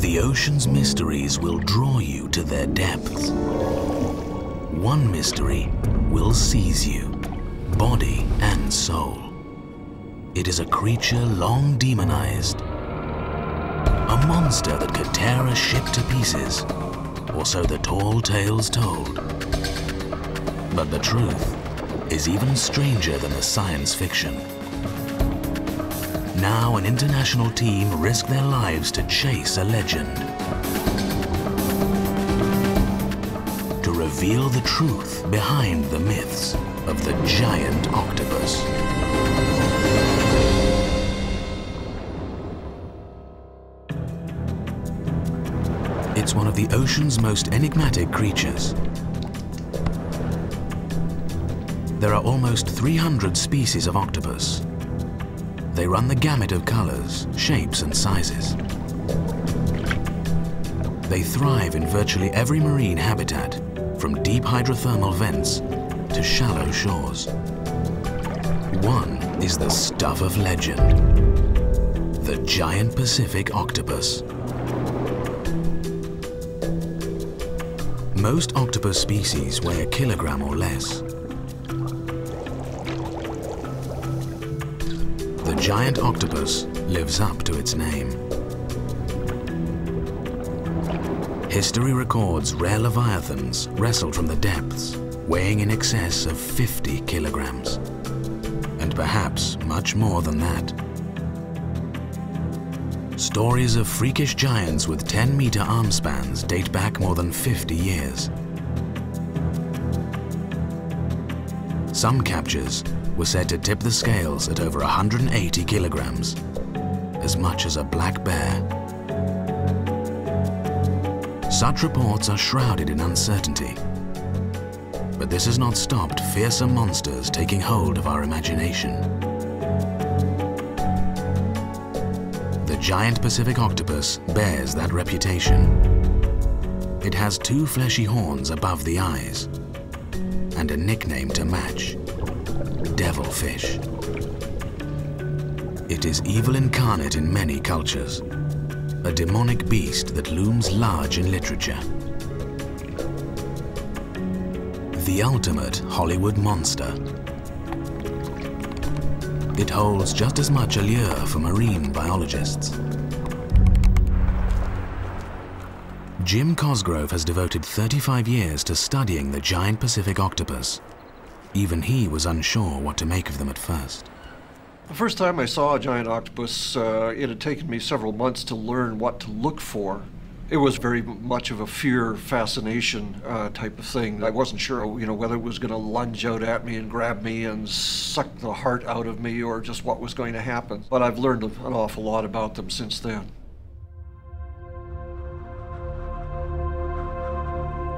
The ocean's mysteries will draw you to their depths. One mystery will seize you, body and soul. It is a creature long demonized. A monster that could tear a ship to pieces, or so the tall tales told. But the truth is even stranger than the science fiction. Now an international team risk their lives to chase a legend. To reveal the truth behind the myths of the giant octopus. It's one of the ocean's most enigmatic creatures. There are almost 300 species of octopus. They run the gamut of colors, shapes and sizes. They thrive in virtually every marine habitat, from deep hydrothermal vents to shallow shores. One is the stuff of legend, the giant Pacific octopus. Most octopus species weigh a kilogram or less. Giant octopus lives up to its name. History records rare leviathans wrestled from the depths, weighing in excess of 50 kilograms. And perhaps much more than that. Stories of freakish giants with 10-meter arm spans date back more than 50 years. Some captures were said to tip the scales at over 180 kilograms, as much as a black bear. Such reports are shrouded in uncertainty. But this has not stopped fearsome monsters taking hold of our imagination. The giant Pacific octopus bears that reputation. It has two fleshy horns above the eyes and a nickname to match, devilfish. It is evil incarnate in many cultures, a demonic beast that looms large in literature. The ultimate Hollywood monster. It holds just as much allure for marine biologists. Jim Cosgrove has devoted 35 years to studying the giant Pacific octopus. Even he was unsure what to make of them at first. The first time I saw a giant octopus, uh, it had taken me several months to learn what to look for. It was very much of a fear fascination uh, type of thing. I wasn't sure, you know, whether it was going to lunge out at me and grab me and suck the heart out of me or just what was going to happen. But I've learned an awful lot about them since then.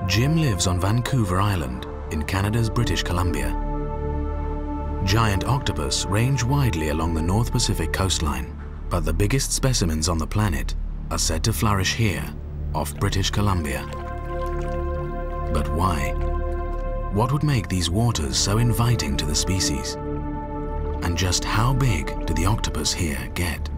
Jim lives on Vancouver Island in Canada's British Columbia. Giant octopus range widely along the North Pacific coastline, but the biggest specimens on the planet are said to flourish here, off British Columbia. But why? What would make these waters so inviting to the species? And just how big do the octopus here get?